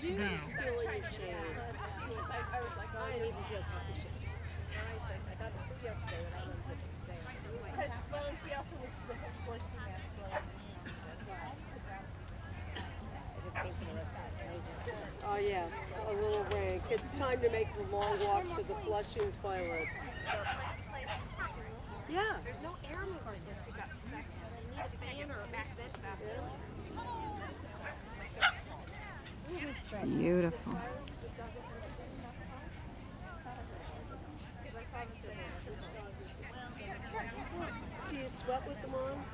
told you? No. Stealing your shade. I, I was like, oh, I didn't even just have to shit. I I got the food yesterday when I went to the day. Because, well, and she also was the of course she had so I just came from the restaurant. So those are Oh yes, a little rank. It's time to make the long walk to the flushing toilets. Yeah. There's no air movers if she got sick. They need a fan or a back Beautiful. Do you sweat with them on